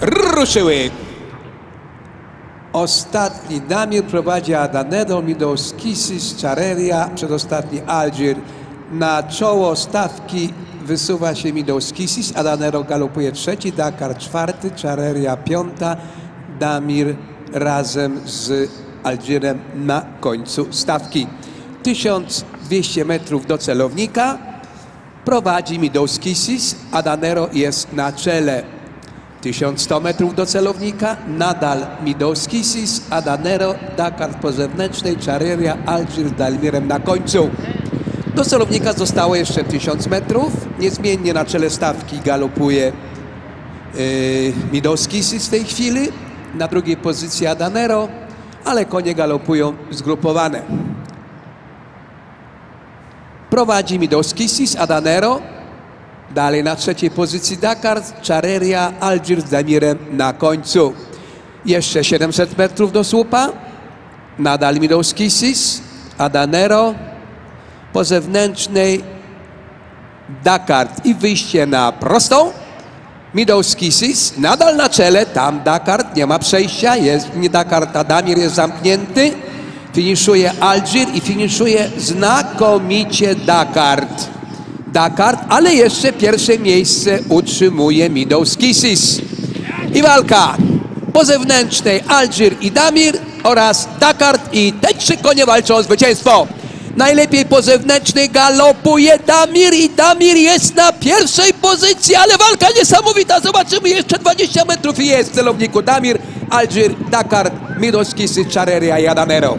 ruszyły. Ostatni Damir prowadzi Adanero, Midowskisis, Czareria, przedostatni Algir. Na czoło stawki wysuwa się Midowskisis, Adanero galopuje trzeci, Dakar czwarty, Czareria piąta, Damir razem z Algirem na końcu stawki. 1200 metrów do celownika. Prowadzi Midowskisis, Adanero jest na czele. 1100 metrów do celownika, nadal Midowskisis, Adanero, Dakar po zewnętrznej, Czareria, Algir z Dalmirem na końcu. Do celownika zostało jeszcze 1000 metrów. Niezmiennie na czele stawki galopuje yy, w tej chwili. Na drugiej pozycji Adanero, ale konie galopują zgrupowane. Prowadzi Midowskisis, Adanero. Dalej na trzeciej pozycji Dakar, Czareria, Algir z Damirem na końcu. Jeszcze 700 metrów do słupa. Nadal Midowskisis, Adanero. Po zewnętrznej Dakar i wyjście na prostą. Midowskisis nadal na czele, tam Dakar, nie ma przejścia, jest nie Dakar, a Damir jest zamknięty. Finiszuje Algir i finiszuje znakomicie Dakar. Dakar, ale jeszcze pierwsze miejsce utrzymuje Midowskisis. I walka po zewnętrznej Algir i Damir oraz Dakar i te trzy konie walczą o zwycięstwo. Najlepiej po zewnętrznej galopuje Damir i Damir jest na pierwszej pozycji, ale walka niesamowita. Zobaczymy jeszcze 20 metrów i jest w celowniku Damir, Algir, Dakar, Midowskisis, Czareria i Adanero.